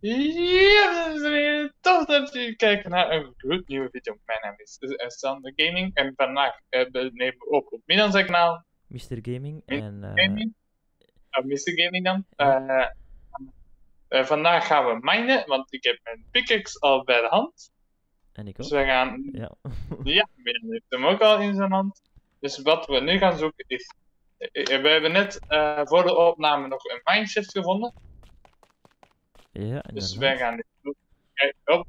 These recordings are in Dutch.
Ja, heren, tof dat jullie kijken naar een gloednieuwe video. Mijn naam is eh, Sander Gaming en vandaag eh, we nemen we op op Milan zijn kanaal. Mr. Gaming Mi- en eh, Gaming. Uh, Mr. Gaming dan. Vandaag gaan we minen, want ik heb mijn pickaxe al bij de hand. en ik Dus ook. we gaan, Ja. ja, Milan heeft hem ook al in zijn hand. Dus wat we nu gaan zoeken is, we hebben net voor de opname nog een mineshift gevonden. Ja, Dus wij gaan dit doen. Kijk op.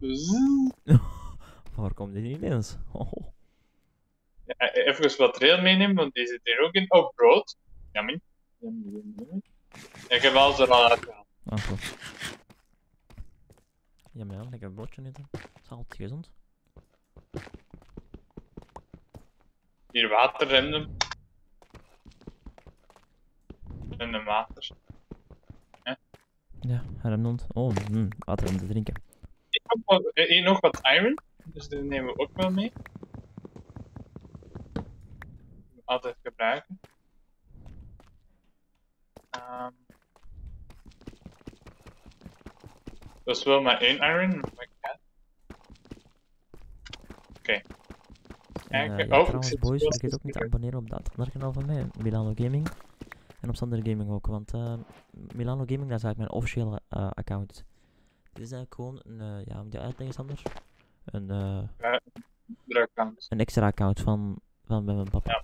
Waar komt die ineens? Oh, Ja, even wat rail meenemen, want die zit hier ook in. Oh, brood. Jammer. Ik heb alles er al uitgehaald. ah, goed. Ja, maar ja, lekker broodje eten. Dat is altijd gezond. Hier water random. En een water. Ja, Remnant. Oh, mm, water om te drinken. Ik heb nog- eh, nog wat iron. Dus die nemen we ook wel mee. Altijd gebruiken. Ehm dat is wel maar één iron. maar ik- ja. Oké. En, oh, ja, ik trouwens, boys, vergeet ook niet te abonneren op dat andere kanaal van mij, Milano Gaming. En op Sander Gaming ook, want eh, Milano Gaming, dat is eigenlijk mijn officiële eh, account. Dit is eigenlijk gewoon een, eh, ja, moet je uitleggen, Sander? Een, druk aan. een extra account van, van mijn papa. Ja.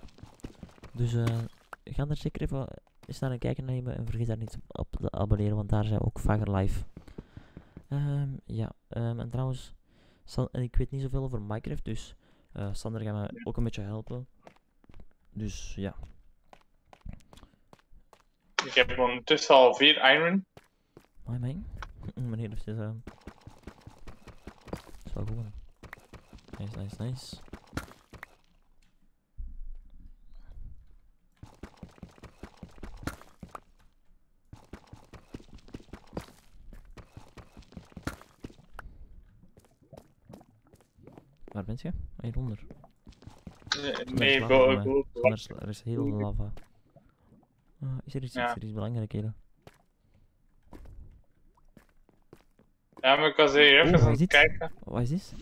Dus eh ga er zeker even eens naar een kijken nemen en vergeet daar niet op te abonneren, want daar zijn we ook vaker live. Ehm, ja, ehm, en trouwens, San- en ik weet niet zoveel over Minecraft, dus Sander gaat me ook een beetje helpen. Dus ja, Ik heb ondertussen al vier iron. my man. Meneer, dus is, ehm is wel goed. Nice, nice, nice. Waar bent je? Ah, Hieronder. Nee, is nee lava bo- voor bo- bo- Er is, er is. Ah, is er iets, Ja. is er iets belangrijker? Ja, maar ik was hier even aan is het kijken. Wat is dit?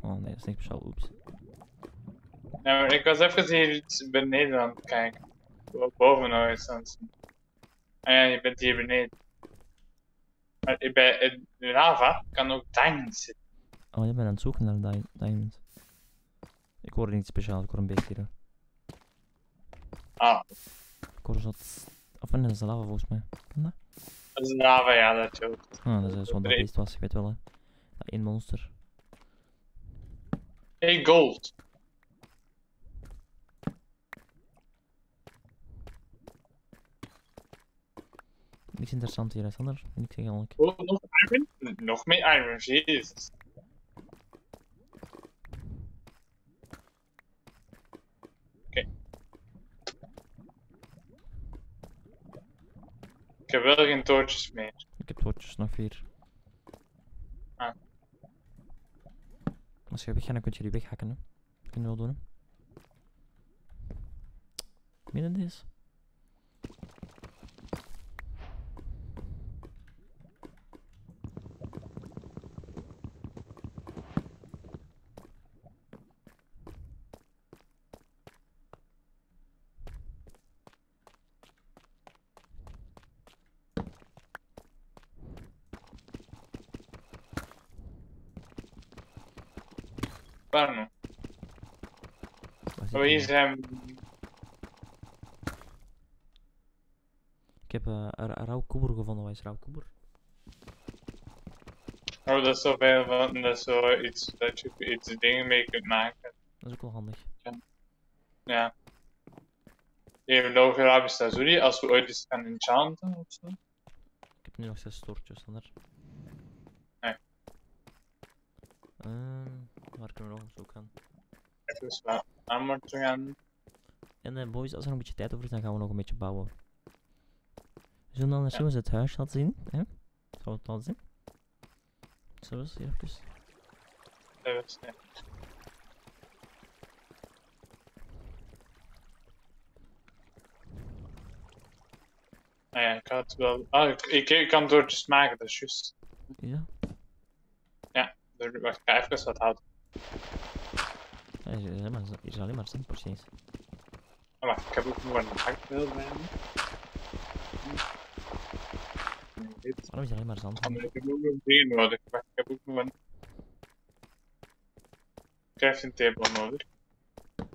Oh nee, dat is niks speciaal. Oeps. Ja, maar ik was even hier iets beneden aan het kijken. Bo- Boven nou eens aan het. Ah ja, je bent hier beneden. Maar bij in lava kan ook diamonds zitten. Oh, je bent aan het zoeken naar di diamond. Ik hoor niet speciaal, ik hoor een beetje. hier. Ah, Ik hoor zo. tss. Of dat is lava volgens mij. Kan dat? dat is lava, ja, dat je ook. Ah, dat is zo'n beest was, ik weet wel hè. Dat één monster. Hey, gold. Niks interessant hier, Sander. Niks eigenlijk. Oh, nog iron? Nog meer iron, jezus. Heb wel geen toortjes meer. Ik heb toortjes, nog vier. Ah. Als je weggaat, dan kun je die weghakken, hè. Dat kun je wel doen, hè. Midden deze. Oh, hier nou? zijn... Ik heb eh, een rauw koeber gevonden. Wat is rauw koeber? Oh, dat is zoveel van... Dat is zo iets dat je iets dingen mee kunt maken. Dat is ook wel handig. Ja. Even nog Arabisch Azuri, als we ooit eens gaan enchanten of zo. Ik heb nu nog zes toortjes, Sander. Nee. Ehm, waar kunnen we nog zoek gaan? Even wat armor te gaan. En eh, boys, als er nog een beetje tijd over is, dan gaan we nog een beetje bouwen. We zullen anders Ja. zo het huis laten zien. Hè? Gaan we het laten zien? Zo eens, hier even. Dat ja. Ah ja, ik had wel. Ah, ik, ik, ik kan doortjes maken, dat is juist. Is? Er- Wacht, ik ga even wat houden. Ja, hier is alleen maar, hier is alleen maar ik heb ook nog een hakbeeld bij dit. Waarom is alleen maar zand? Nee, ik heb ook nog dingen nodig. Wacht, ik heb ook nog een crafting table nodig. Ik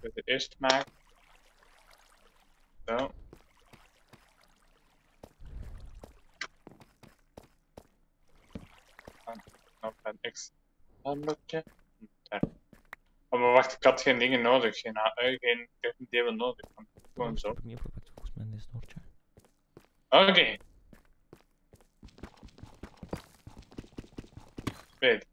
wil het eerst maken. Zo. Dan nog een extra Oh, maar wacht, ik had geen dingen nodig. Geen, eh, geen table nodig. Gewoon zo. heb ik niet opgepakt volgens mij in dit snoertje. Oké. Weet.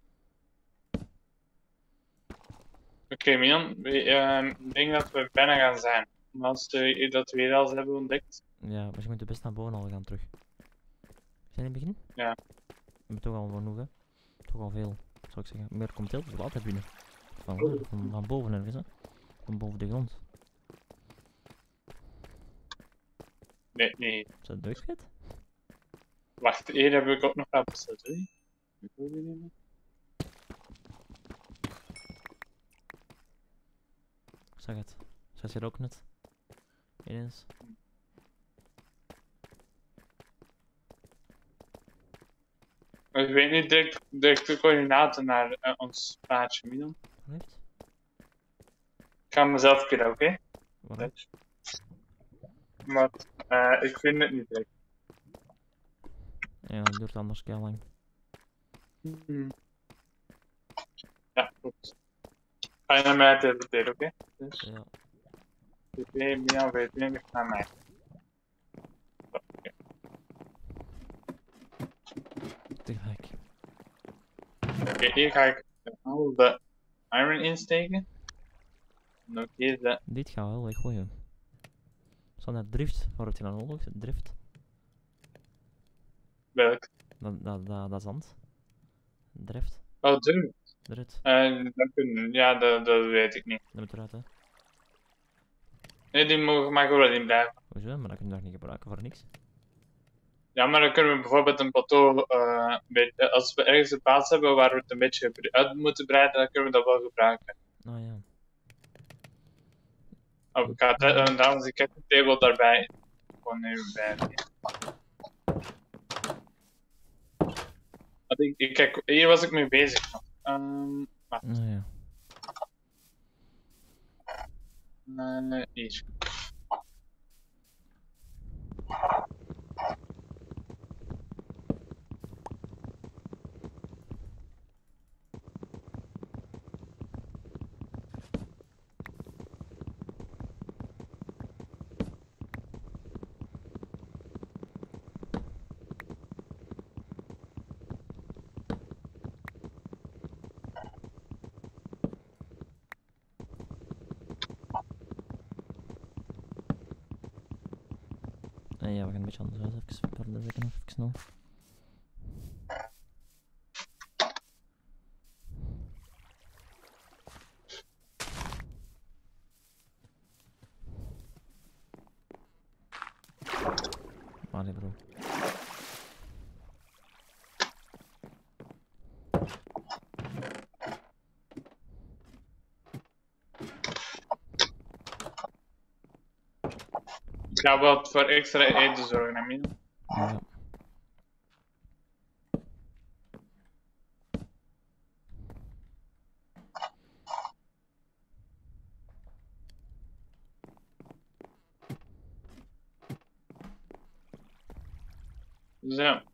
Oké, Milan, we- ehm, ik denk dat we bijna gaan zijn. Maar Als we dat we weer al hebben ontdekt. Ja, maar je moet best naar boven al gaan terug. Zijn in het begin? Ja. We hebben toch al genoeg, hè? Toch al veel, zou ik zeggen. Meer komt heel veel altijd binnen. Van, van, van boven ergens, hè? Van boven de grond. Nee, nee. Is dat doodgekit? Wacht, hier heb ik ook nog wil die nemen. Ik zag het. Je er ook net? Ineens. Ik weet niet direct, direct de coördinaten naar eh, ons plaatje, Milan. Heeft? Ik ga mezelf kiezen, oké? Waarom? Maar eh, ik vind het niet direct. Ja, dat duurt anders heel lang. Hmm. Ja, goed. Ga je naar mij teleporteren, oké? Dus, Ja. VP, Milan, VP, ligt naar mij. Zo, oké. Tegelijk. Oké, hier ga ik al de iron insteken. En ook hier de... Dit gaat wel weggooien. Dat drift? Waar heb je dan nodig? Drift? Welk? Dat, dat, dat, dat zand. Drift. Oh. Drift. Eh, dat kunnen, ja, dat, dat weet ik niet. Dat moet eruit, hè. Nee, die mogen maar gewoon in blijven. Hoezo? Maar dat kun je toch niet gebruiken voor niks? Ja, maar dan kunnen we bijvoorbeeld een plateau, eh, beetje- als we ergens een plaats hebben waar we het een beetje uit moeten breiden, dan kunnen we dat wel gebruiken. Oh ja. Oh, ik ga het- en daarom is de table daarbij. Gewoon even bij. Ik, ik, kijk, hier was ik mee bezig. Ehm wacht, Oh ja. eh, hier. Nee, ja, we gaan een beetje anders. Even verder zeker nog even snel. Allee bro. Ga wat voor extra eten zorgen, hè, Milan. Ja. Zo.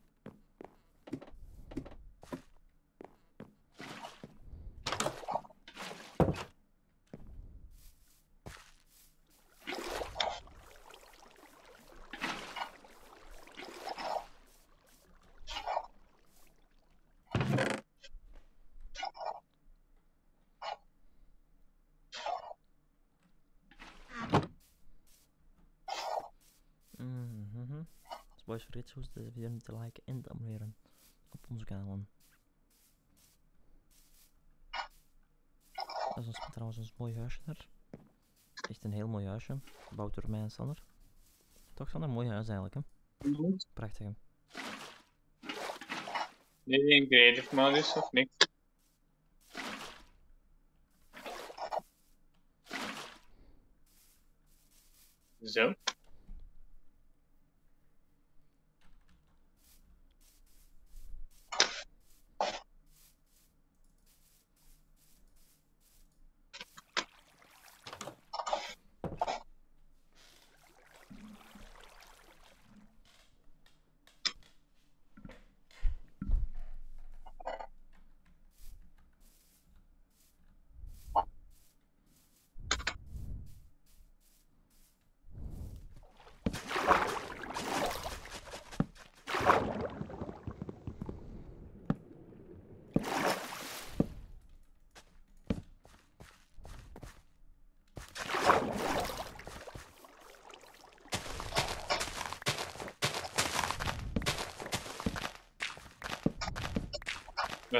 Mhm. Dus boys, vergeet zo deze video niet te liken en te abonneren op onze kanaal. Dat is ons, trouwens ons mooi huisje daar. Echt een heel mooi huisje. Gebouwd door mij en Sander. Toch Sander, mooi huis eigenlijk hè. Prachtig. Nee, geen creative modus of niks. Zo.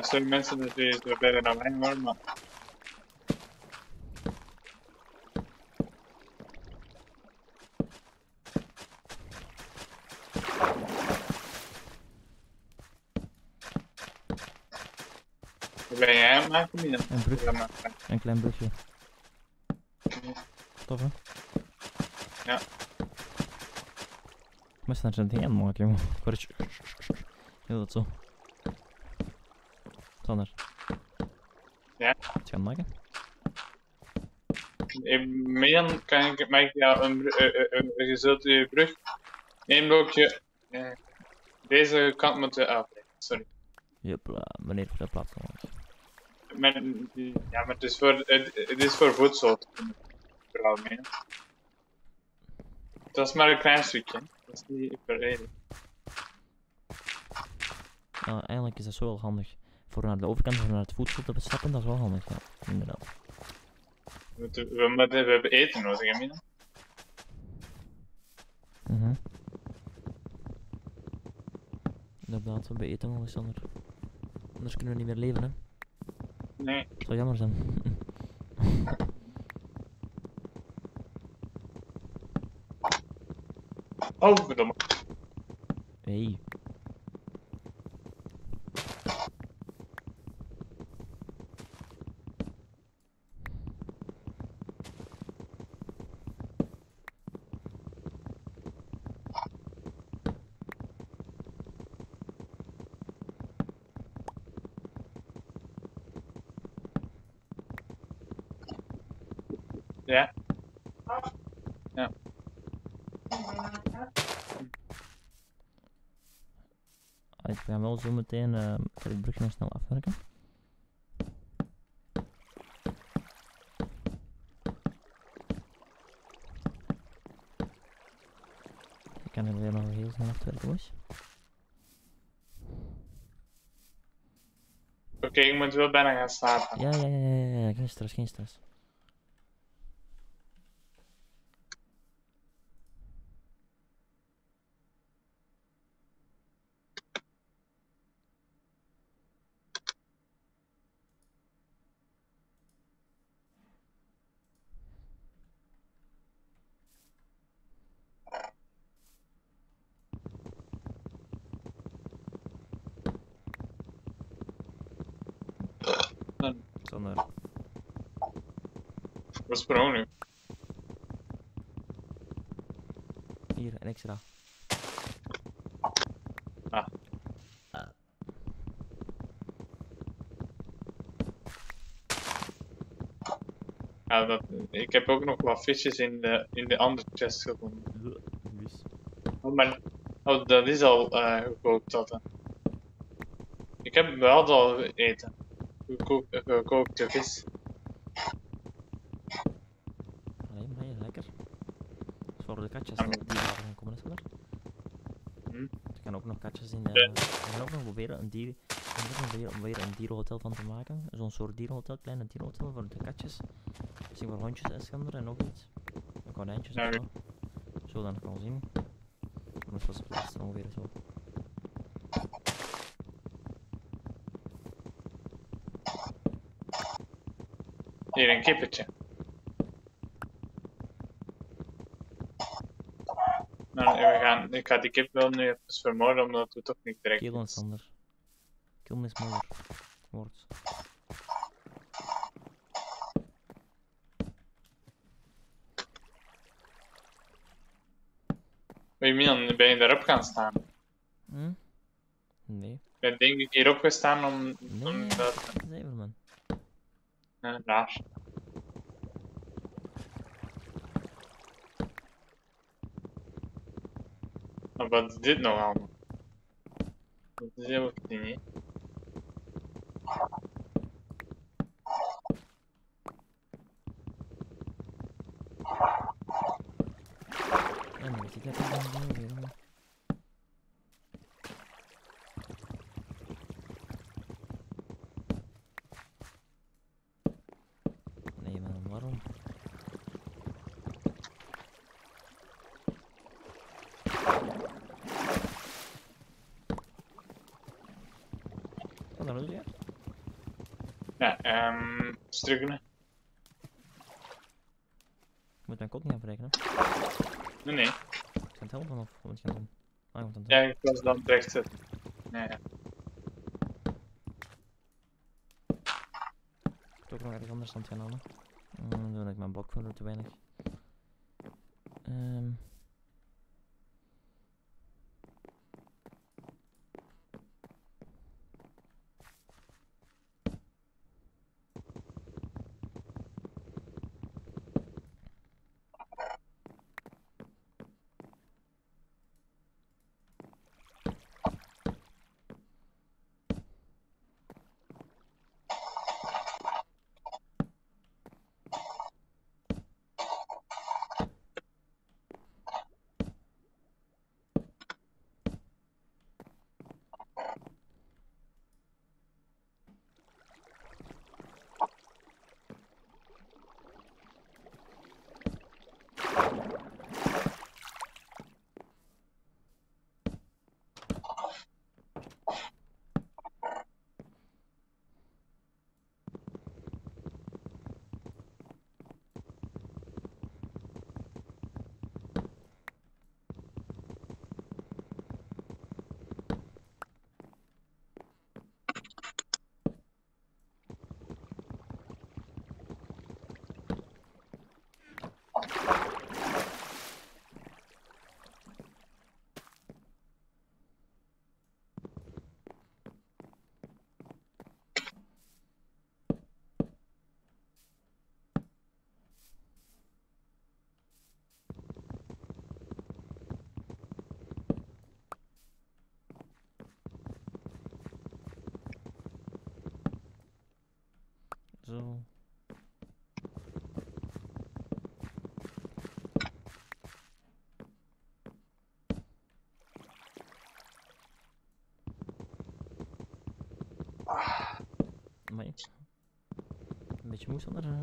Zijn mensen die zo verder dan mij hoor, maar... Ben jij aan het maken, Milan? Een brug. Een klein brugje. Tof hè? Ja. Maar staan ze dingen aan het maken, jongen. Ja? Wat gaan maken? In Milan kan ik, maak ik jou een, bru- eh, eh, eh, je brug, één blokje, eh, deze kant moeten, ah, oké, sorry. Jepla, wanneer voor de plaats kan Met, ja, maar het is voor, het, het is voor voedsel vooral mee. Dat is maar een klein stukje, dat is niet verleden. Nou, eigenlijk is dat zo wel handig. Voor naar de overkant of naar het voedsel te bestappen, dat is wel handig, ja. Inderdaad. We, moeten- we, hebben eten nodig, Milan? Mhm. Inderdaad, we hebben eten nodig, Sander. Anders kunnen we niet meer leven, hè. Nee, Dat zou jammer zijn. oh, verdomme. hey. Ja. Ja. Ah, Ik ga wel zo meteen uh, brugje nog snel afwerken. Ik kan er weer nog heel snel afwerken, boys. Oké, ik moet wel bijna gaan slapen. Ja, ja, ja, ja, geen stress, geen stress. Sander. Wat is pro nu? Hier, een extra. Ja, dat, ik heb ook nog wat visjes in de, in de andere chest gevonden. Oh, maar oh, dat is al eh, gekookt, dat. hè. Ik heb wel al eten. Gekookt, gekookte vis. Allee, maar lekker. Dat is voor de katjes dat die later gaan komen, hè, Sander. Hm? Er kan ook nog katjes in. Ja. eh we gaan ook nog proberen een dier. We gaan ook nog proberen om weer een dierenhotel van te maken. Zo'n soort dierenhotel, kleine dierenhotel voor de katjes. Misschien voor hondjes en Sander en nog iets. En konijntjes Ja, en zo. Zo dan kan zien. Maar dat was het laatste ongeveer zo. Hier een kippetje. Nou, we gaan, ik ga die kip wel nu even vermoorden, omdat we toch niet direct Kilo en iets- Sander. Kill me. Words. Wat je dan? Ben je daarop gaan staan? Hm? Nee. Ik ben denk ik hierop gestaan om... Nee, om dat... Man. Eh, raar. Maar wat is dit nou allemaal? Dat is heel ding, hè? Ja, maar ik heb het niet meer weer. Nee, man, waarom? Wat dan doe je? Ja, ehm... struggelen. Ik moet mijn kot niet afrekenen. Nee, nee. Ik ga het helpen of wat moet je gaan doen? Ah, je moet het Ja, doen. ik was dan terecht zetten. Nee, ja. Ik moet ook nog ergens anders aan het gaan halen. Mm, dan doe ik mijn blok voor te weinig. Ehm. Zo. Amai. Een beetje moe zonder. eh,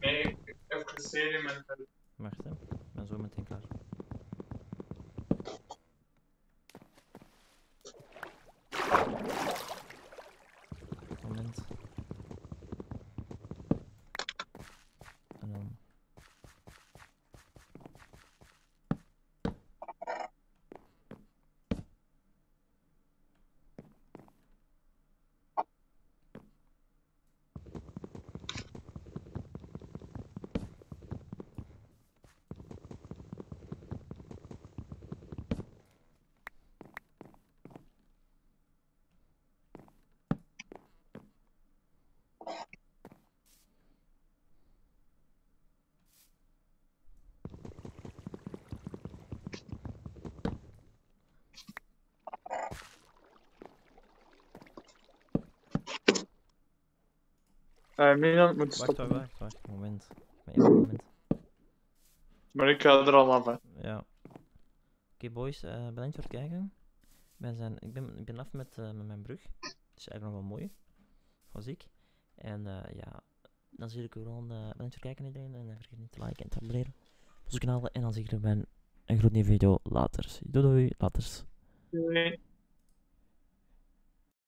Nee, ik heb een serie met... Wacht, hè. Ik ben zo meteen klaar. Moment. En dan. Eh, Milan moet Wacht, stoppen. wacht, wacht, wacht. Moment. Mijn eerste moment. Maar ik ga er al af, hè. Ja. Oké, boys, eh, bedankt voor het kijken. Wij zijn, ik, ben, ik ben af met, eh, met mijn brug. Het is eigenlijk nog wel mooi. Was ik. En ja, dan zie ik u gewoon. bedankt voor het kijken, iedereen. En vergeet niet te liken en te abonneren op ons kanaal. En dan zie ik er bij een, een groot nieuwe video later. Doei doei, laters. Doei.